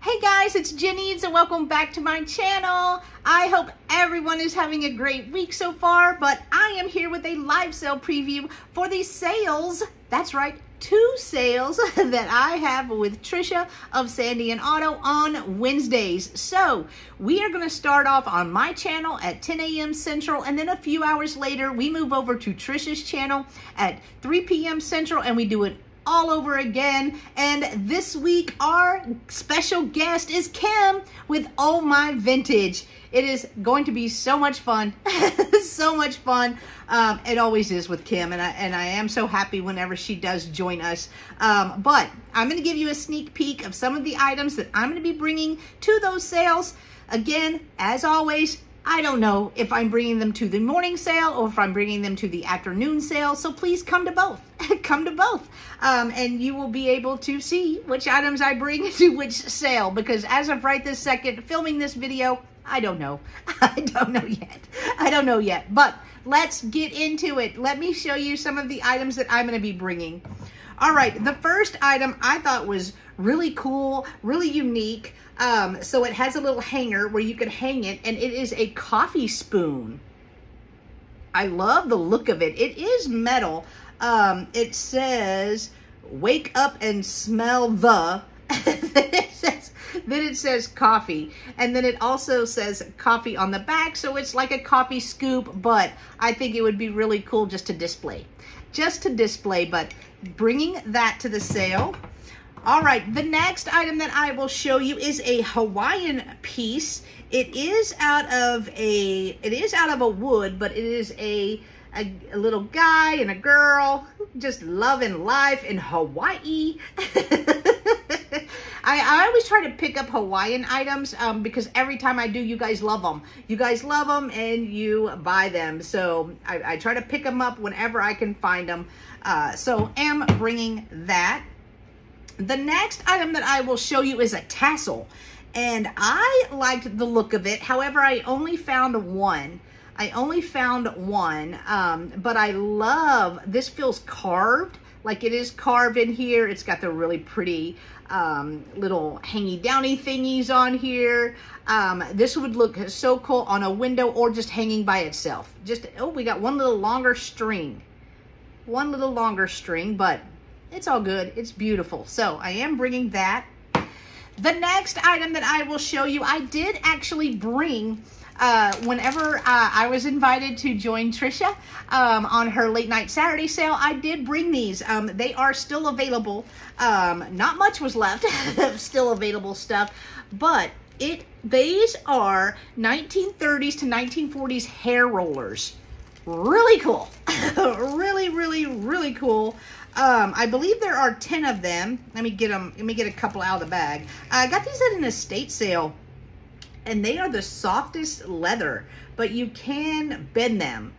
Hey guys, it's Jenneads and welcome back to my channel. I hope everyone is having a great week so far, but I am here with a live sale preview for the sales, that's right, two sales that I have with Trisha of Sandy and Otto on Wednesdays. So we are going to start off on my channel at 10 a.m. Central and then a few hours later we move over to Trisha's channel at 3 p.m. Central and we do it all over again. And this week, our special guest is Kim with Oh My Vintage. It is going to be so much fun, so much fun. Um, it always is with Kim, and I, and I am so happy whenever she does join us. Um, but I'm going to give you a sneak peek of some of the items that I'm going to be bringing to those sales. Again, as always, I don't know if I'm bringing them to the morning sale or if I'm bringing them to the afternoon sale. So please come to both. come to both. Um, and you will be able to see which items I bring to which sale. Because as of right this second, filming this video, I don't know. I don't know yet. I don't know yet. But let's get into it. Let me show you some of the items that I'm going to be bringing. All right, the first item I thought was really cool, really unique. Um, so it has a little hanger where you could hang it, and it is a coffee spoon. I love the look of it. It is metal. Um, it says, wake up and smell the. it says, then it says coffee. And then it also says coffee on the back. So it's like a coffee scoop, but I think it would be really cool just to display. Just to display, but bringing that to the sale. All right, the next item that I will show you is a Hawaiian piece. It is out of a, it is out of a wood, but it is a, a, a little guy and a girl just loving life in Hawaii. I, I, always try to pick up Hawaiian items um, because every time I do, you guys love them. You guys love them and you buy them. So I, I try to pick them up whenever I can find them. Uh, so am bringing that. The next item that I will show you is a tassel. And I liked the look of it. However, I only found one. I only found one, um, but I love, this feels carved, like it is carved in here. It's got the really pretty um, little hangy downy thingies on here. Um, this would look so cool on a window or just hanging by itself. Just, oh, we got one little longer string. One little longer string, but it's all good. It's beautiful. So I am bringing that. The next item that I will show you, I did actually bring uh, whenever uh, I was invited to join Trisha um, on her late night Saturday sale, I did bring these. Um, they are still available. Um, not much was left of still available stuff, but it these are 1930s to 1940s hair rollers. Really cool. really, really, really cool. Um, I believe there are 10 of them. Let me get them. Let me get a couple out of the bag. I got these at an estate sale and they are the softest leather, but you can bend them.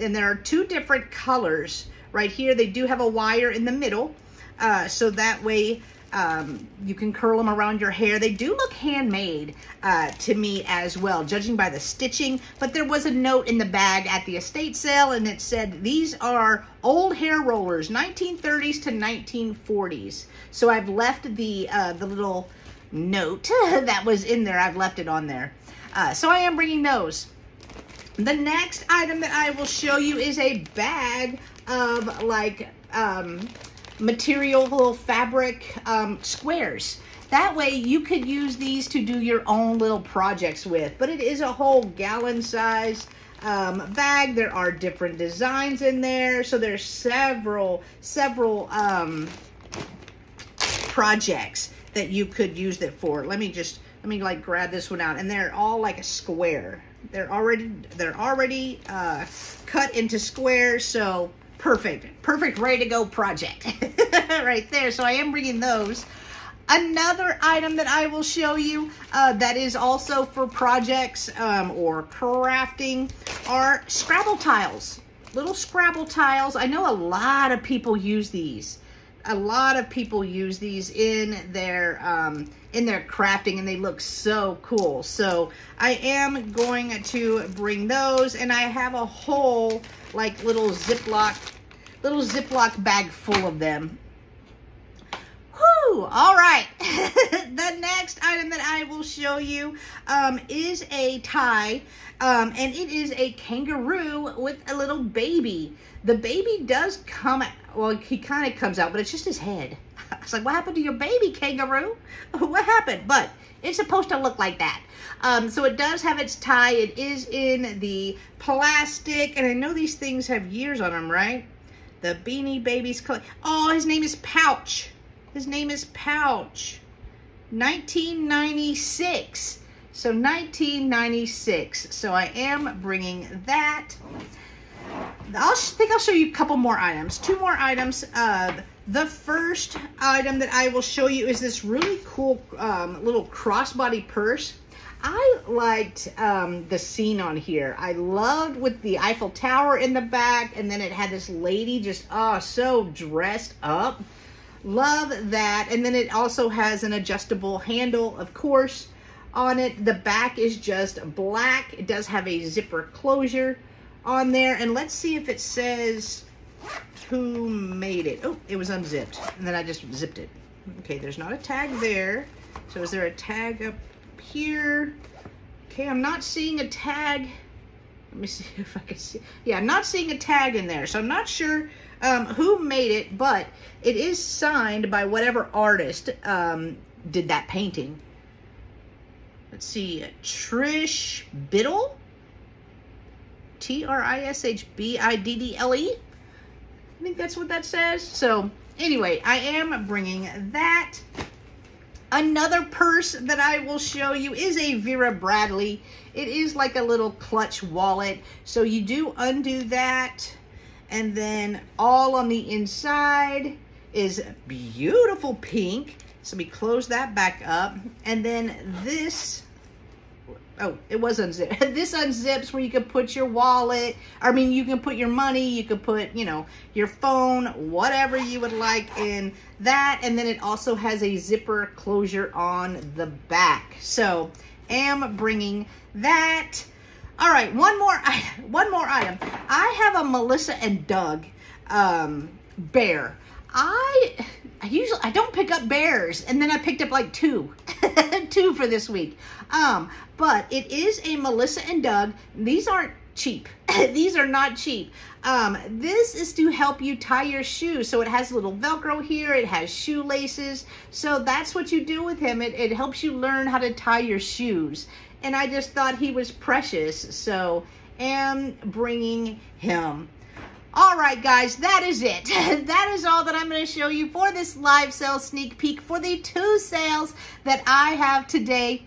And there are two different colors. Right here, they do have a wire in the middle. Uh, so that way um, you can curl them around your hair. They do look handmade uh, to me as well, judging by the stitching. But there was a note in the bag at the estate sale, and it said, these are old hair rollers, 1930s to 1940s. So I've left the, uh, the little note that was in there. I've left it on there. Uh, so I am bringing those. The next item that I will show you is a bag of like um, material fabric um, squares. That way you could use these to do your own little projects with. But it is a whole gallon size um, bag. There are different designs in there. So there's several, several um, projects that you could use it for. Let me just, let me like grab this one out. And they're all like a square. They're already, they're already uh, cut into squares. So perfect, perfect, ready to go project right there. So I am bringing those. Another item that I will show you uh, that is also for projects um, or crafting are Scrabble tiles. Little Scrabble tiles. I know a lot of people use these a lot of people use these in their um, in their crafting and they look so cool. So I am going to bring those and I have a whole like little Ziploc, little Ziploc bag full of them. All right. the next item that I will show you um, is a tie, um, and it is a kangaroo with a little baby. The baby does come, well, he kind of comes out, but it's just his head. I was like, what happened to your baby, kangaroo? what happened? But it's supposed to look like that. Um, so it does have its tie. It is in the plastic, and I know these things have years on them, right? The Beanie Babies. Oh, his name is Pouch. His name is Pouch. 1996. So 1996. So I am bringing that. I'll think I'll show you a couple more items. Two more items. Uh, the first item that I will show you is this really cool um, little crossbody purse. I liked um, the scene on here. I loved with the Eiffel Tower in the back, and then it had this lady just, oh, so dressed up. Love that. And then it also has an adjustable handle, of course, on it. The back is just black. It does have a zipper closure on there. And let's see if it says who made it. Oh, it was unzipped. And then I just zipped it. Okay, there's not a tag there. So is there a tag up here? Okay, I'm not seeing a tag. Let me see if I can see. Yeah, I'm not seeing a tag in there. So I'm not sure um, who made it, but it is signed by whatever artist um, did that painting. Let's see, Trish Biddle? T-R-I-S-H-B-I-D-D-L-E? I think that's what that says. So anyway, I am bringing that. Another purse that I will show you is a Vera Bradley. It is like a little clutch wallet. So you do undo that and then all on the inside is beautiful pink. So we close that back up. And then this, oh, it was unzipped. this unzips where you can put your wallet. I mean, you can put your money, you can put, you know, your phone, whatever you would like in that. And then it also has a zipper closure on the back. So am bringing that. All right, one more, one more item. I have a Melissa and Doug um, bear. I, I usually, I don't pick up bears, and then I picked up like two, two for this week. Um, but it is a Melissa and Doug. These aren't cheap. These are not cheap. Um, this is to help you tie your shoes. So it has little Velcro here. It has shoelaces. So that's what you do with him. It, it helps you learn how to tie your shoes and I just thought he was precious, so am bringing him. All right, guys, that is it. that is all that I'm going to show you for this live sale sneak peek for the two sales that I have today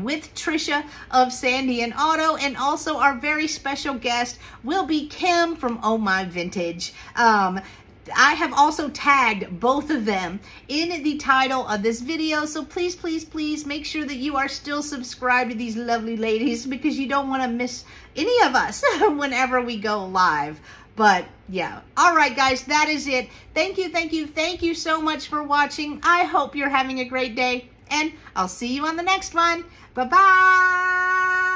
with Trisha of Sandy and Otto and also our very special guest will be Kim from Oh My Vintage. Um, I have also tagged both of them in the title of this video. So please, please, please make sure that you are still subscribed to these lovely ladies because you don't want to miss any of us whenever we go live. But yeah. All right, guys, that is it. Thank you, thank you, thank you so much for watching. I hope you're having a great day and I'll see you on the next one. Bye-bye.